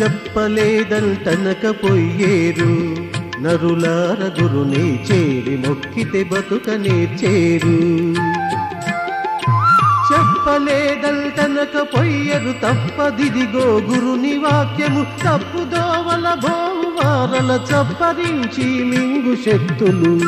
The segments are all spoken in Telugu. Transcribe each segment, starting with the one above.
చెప్పలేదంటనకపోయేరు నరులార గురుని చేరి మొక్కితే బతుక నేర్చేరు. చెప్పలేదంటనకపోయ్యరు తప్పదిదిగో గురుని వాక్యము. తప్పుదోవల భోవారల చప్పరించి మింగు శక్తులు.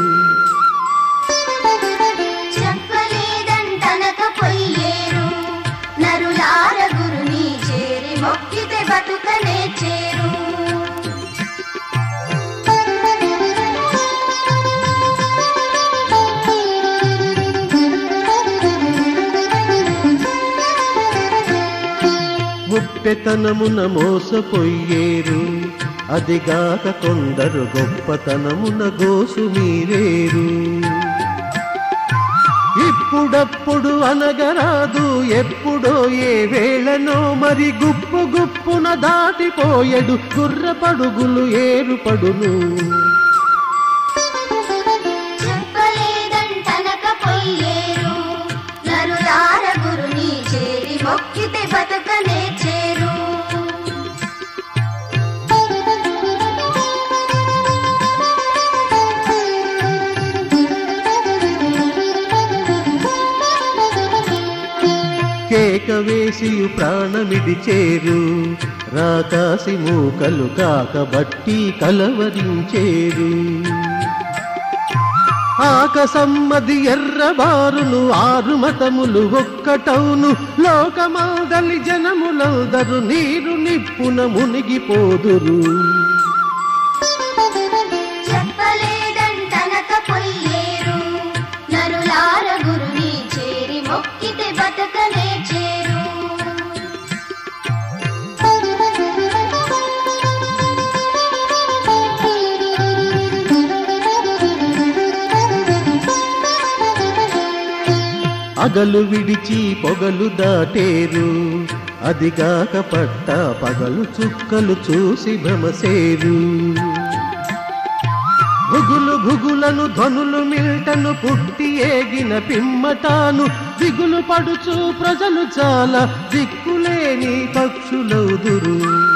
గుప్పెతనమున మోసపోయేరు. అదిగాక కొందరు గొప్పతనమున గోసు మీరేరు ఇప్పుడప్పుడు అనగరాదు ఎప్పుడో ఏ వేళనో మరి గుప్పు గుప్పున దాటిపోయడు గుర్రపడుగులు ఏరుపడును. చెప్పలేదంటనక నరులార గురుని చేరి మొక్కితే బతకనే కేకవేసియు వేసియు ప్రాణమిడిచేరు రాకాసి మూకలు కాకబట్టి కలవరించేరు. ఆకసమ్మది ఎర్రబారును ఆరు మతములు ఒక్కటౌను. లోకమాదలి జనములందరు నీరు నిప్పున మునిగిపోదురు. చెప్పలేదంటనక పొయ్యేరు. నరులార గురుని చేరి మొక్కితే బతుకనే. అగలు విడిచి పొగలు దాటేరు. అదిగాక పట్ట పగలు చుక్కలు చూసి భ్రమసేరు. భుగులు భుగులను ధనులు మిల్టను పుట్టి ఏగిన పిమ్మటాను. దిగులు పడుచు ప్రజలు చాలా దిక్కులేని పక్షులౌదురు.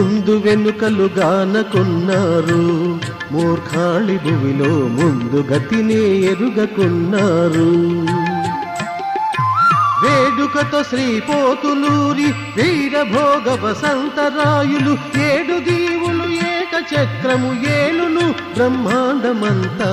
ముందు వెనుకలు గానకున్నారు. మూర్ఖాళి భువిలో ముందు గతినే ఎరుగకున్నారు. వేడుకతో శ్రీపోతులూరి వీరభోగ వసంతరాయులు ఏడు దీవులు ఏక చక్రము ఏలును బ్రహ్మాండమంతా.